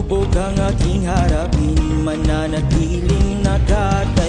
pagsubok ang aking harapin Mananatiling nakata